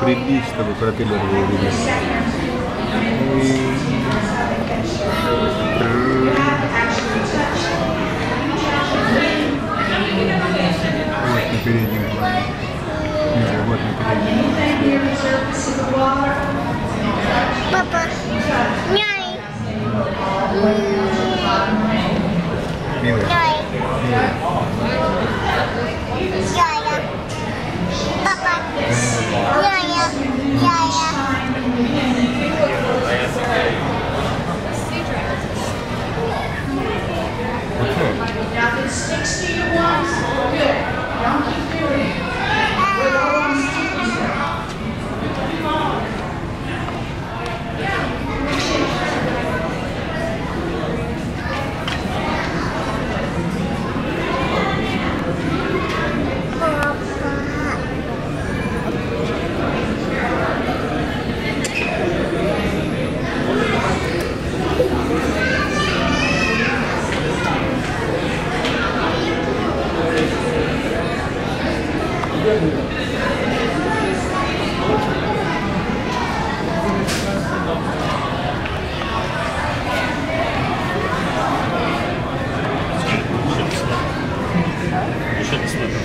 Previsto per fratello lavori. Вот на переднем плане. Не, вот на переднем. Папа. Няй. Милый. Няй. Милый. Еще не слышно.